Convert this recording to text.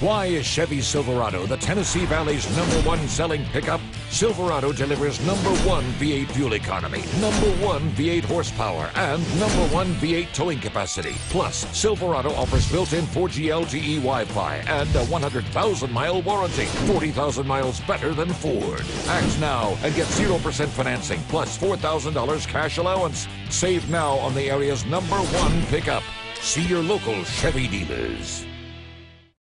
Why is Chevy Silverado the Tennessee Valley's number one selling pickup? Silverado delivers number one V8 fuel economy, number one V8 horsepower, and number one V8 towing capacity. Plus, Silverado offers built-in 4G LTE Wi-Fi and a 100,000 mile warranty, 40,000 miles better than Ford. Act now and get 0% financing plus $4,000 cash allowance. Save now on the area's number one pickup. See your local Chevy dealers.